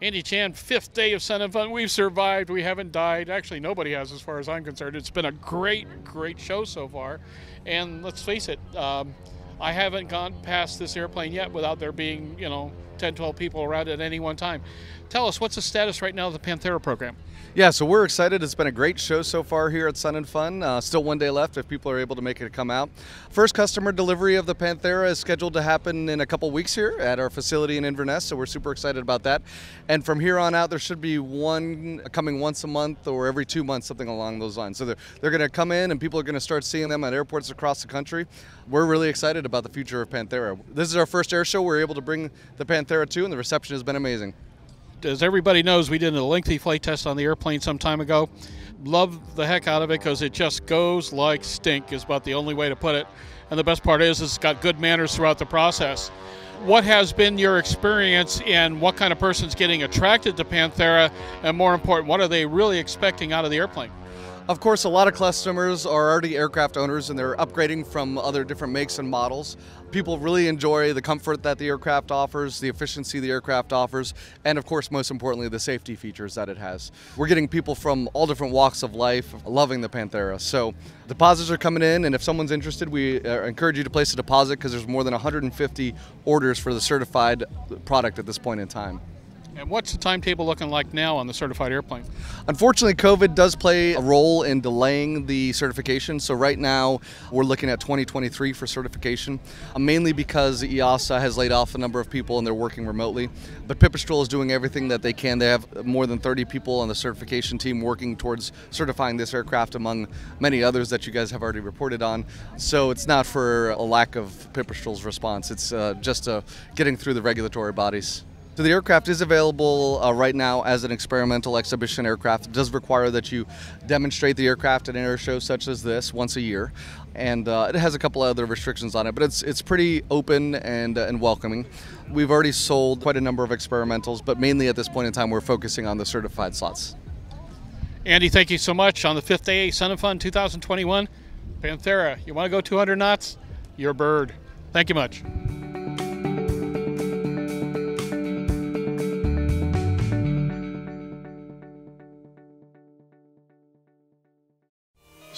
Andy Chan, fifth day of Sun Fun. We've survived. We haven't died. Actually, nobody has, as far as I'm concerned. It's been a great, great show so far. And let's face it, um, I haven't gone past this airplane yet without there being, you know, 10, 12 people around at any one time. Tell us, what's the status right now of the Panthera program? Yeah, so we're excited. It's been a great show so far here at Sun and Fun. Uh, still one day left if people are able to make it come out. First customer delivery of the Panthera is scheduled to happen in a couple weeks here at our facility in Inverness, so we're super excited about that. And from here on out, there should be one coming once a month or every two months, something along those lines. So they're, they're going to come in and people are going to start seeing them at airports across the country. We're really excited about the future of Panthera. This is our first air show we're able to bring the Panthera to, and the reception has been amazing as everybody knows, we did a lengthy flight test on the airplane some time ago. Love the heck out of it because it just goes like stink, is about the only way to put it. And the best part is, it's got good manners throughout the process. What has been your experience in what kind of person's getting attracted to Panthera, and more important, what are they really expecting out of the airplane? Of course, a lot of customers are already aircraft owners and they're upgrading from other different makes and models. People really enjoy the comfort that the aircraft offers, the efficiency the aircraft offers, and of course, most importantly, the safety features that it has. We're getting people from all different walks of life loving the Panthera. So deposits are coming in, and if someone's interested, we uh, encourage you to place a deposit because there's more than 150 orders for the certified product at this point in time. And what's the timetable looking like now on the certified airplane? Unfortunately, COVID does play a role in delaying the certification. So right now, we're looking at 2023 for certification, uh, mainly because EASA has laid off a number of people and they're working remotely. But Pipistrel is doing everything that they can. They have more than 30 people on the certification team working towards certifying this aircraft, among many others that you guys have already reported on. So it's not for a lack of Pipistrel's response. It's uh, just uh, getting through the regulatory bodies. So the aircraft is available uh, right now as an experimental exhibition aircraft. It does require that you demonstrate the aircraft at an air show such as this once a year, and uh, it has a couple other restrictions on it, but it's it's pretty open and uh, and welcoming. We've already sold quite a number of experimentals, but mainly at this point in time we're focusing on the certified slots. Andy, thank you so much on the fifth day Sun and Fun 2021. Panthera, you want to go 200 knots? You're a bird. Thank you much.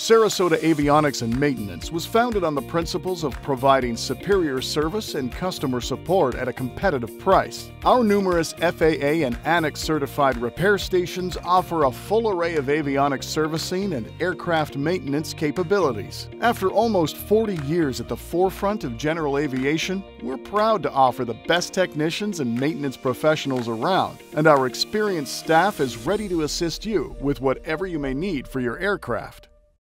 Sarasota Avionics and Maintenance was founded on the principles of providing superior service and customer support at a competitive price. Our numerous FAA and ANAC certified repair stations offer a full array of avionics servicing and aircraft maintenance capabilities. After almost 40 years at the forefront of general aviation, we're proud to offer the best technicians and maintenance professionals around, and our experienced staff is ready to assist you with whatever you may need for your aircraft.